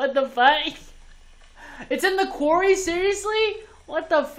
what the fuck? It's in the quarry, seriously? What the fuck?